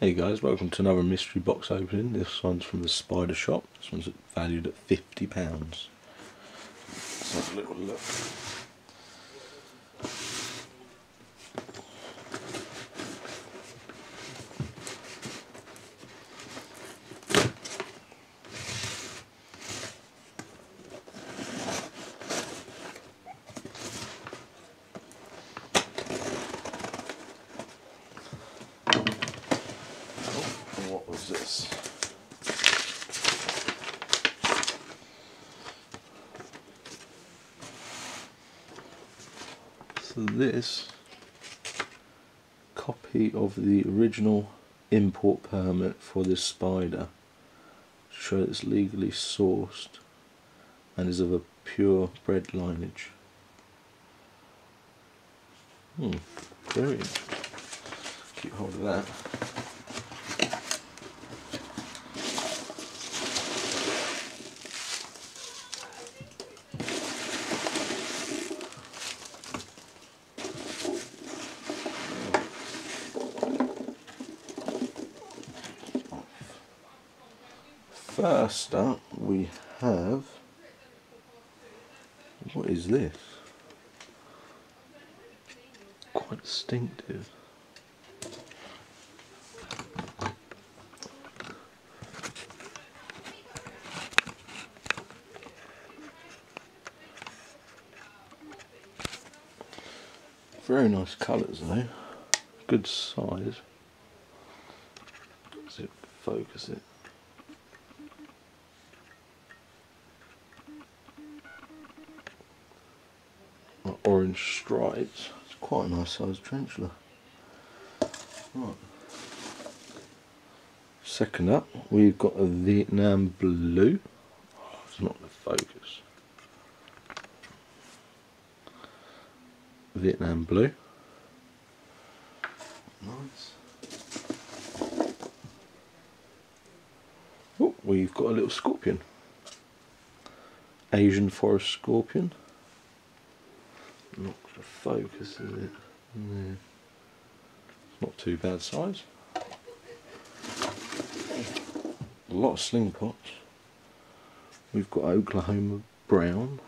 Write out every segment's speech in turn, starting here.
Hey guys, welcome to another mystery box opening. This one's from the Spider Shop. This one's valued at fifty pounds. Let's have a little look. This? So this copy of the original import permit for this spider shows it's legally sourced and is of a pure bred lineage. Hmm, very. Keep hold of that. First up, we have. What is this? Quite distinctive. Very nice colours though. Good size. It focus it? Orange stripes. It's quite a nice sized tarantula. Right. Second up, we've got a Vietnam blue. Oh, it's not the focus. Vietnam blue. Nice. Oh, we've got a little scorpion. Asian forest scorpion. Not the focus, is it? No. Not too bad size. A lot of sling pots. We've got Oklahoma brown.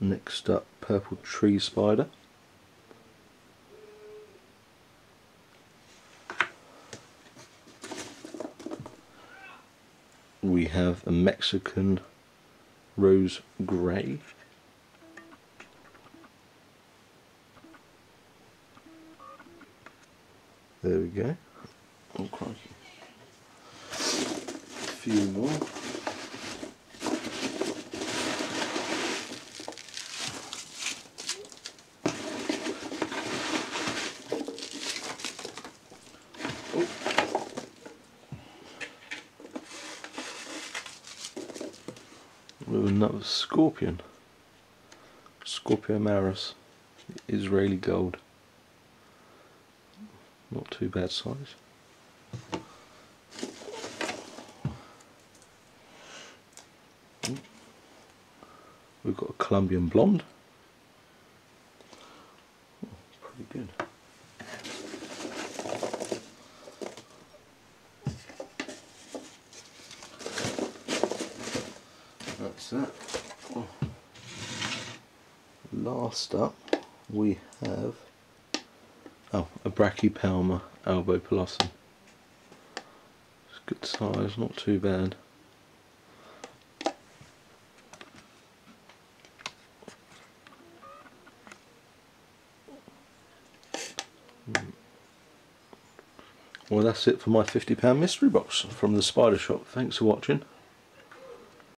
Next up, purple tree spider. We have a Mexican rose grey. There we go. Oh, crikey. A few more. Oh. With another scorpion. Scorpio maurus, Israeli gold. Not too bad size. We've got a Colombian blonde. Oh, pretty good. That's that. Oh. Last up, we have Oh, a Brachypelma albopilosum. It's good size, not too bad. Well, that's it for my £50 mystery box from the Spider Shop. Thanks for watching.